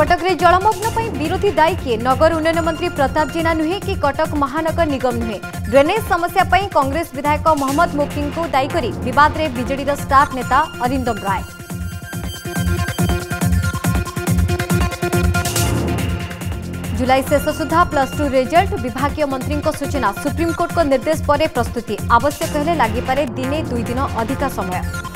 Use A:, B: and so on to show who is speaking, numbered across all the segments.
A: कटक जलमग्न विरोधी दायी किए नगर उन्नयन मंत्री प्रताप जेना नुहे कि कटक महानगर निगम नुहे ड्रेनेज समस्या पर कांग्रेस विधायक महम्मद मोकिन को दायी कर बदाद में विजेर स्टार नेता अरिंदम राय जुलाई शेष सुधा प्लस टू रिजल्ट विभाग मंत्री सूचना सुप्रीमकोर्ट निर्देश पर प्रस्तुति आवश्यक हेल्ले लगे दिने दुई दिन अधिका समय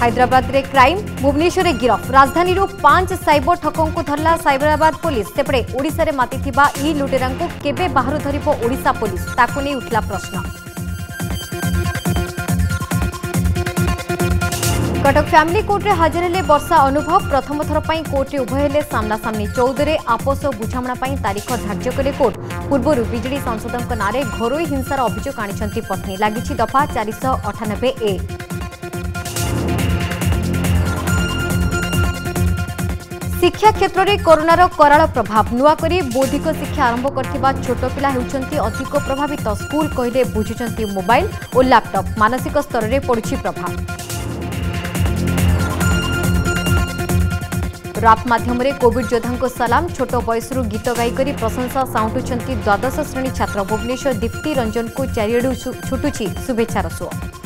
A: ହାଇଦ୍ରାବାଦରେ କ୍ରାଇମ୍ ଭୁବନେଶ୍ୱରରେ ଗିରଫ ରାଜଧାନୀରୁ ପାଞ୍ଚ ସାଇବର ଠକଙ୍କୁ ଧରିଲା ସାଇବରାବାଦ ପୋଲିସ ସେପଟେ ଓଡ଼ିଶାରେ ମାତିଥିବା ଇ ଲୁଟେରାଙ୍କୁ କେବେ ବାହାରୁ ଧରିବ ଓଡ଼ିଶା ପୋଲିସ ତାକୁ ନେଇ ଉଠିଲା ପ୍ରଶ୍ନ କଟକ ଫ୍ୟାମିଲି କୋର୍ଟରେ ହାଜର ହେଲେ ବର୍ଷା ଅନୁଭବ ପ୍ରଥମ ଥର ପାଇଁ କୋର୍ଟରେ ଉଭୟ ହେଲେ ସାମ୍ନାସାମ୍ନି ଚଉଦରେ ଆପୋଷ ବୁଝାମଣା ପାଇଁ ତାରିଖ ଧାର୍ଯ୍ୟ କଲେ କୋର୍ଟ ପୂର୍ବରୁ ବିଜେଡି ସାଂସଦଙ୍କ ନାଁରେ ଘରୋଇ ହିଂସାର ଅଭିଯୋଗ ଆଣିଛନ୍ତି ପତ୍ନୀ ଲାଗିଛି ଦଫା ଚାରିଶହ ଅଠାନବେ ଏ शिक्षा क्षेत्र क्षेत्रले कोरोनार करा प्रभाव नुवाकै बौद्धिक शिक्षा आरम्भ गरिटपिक प्रभावित स्कल कहिले मोबाइल मोबाइ ल्यापटप मानसिक स्तर स्तरले पडु प्रभाव राप माध्यमले कोविड जोद्धाको सालाम छोट बयसुर गीत गाइक प्रशंसा साउटु द्वादश श्रेणी छात्र भुवनेश्वर दीप्ति रञ्जनको चारिया छुटुची शुभेच्छार सु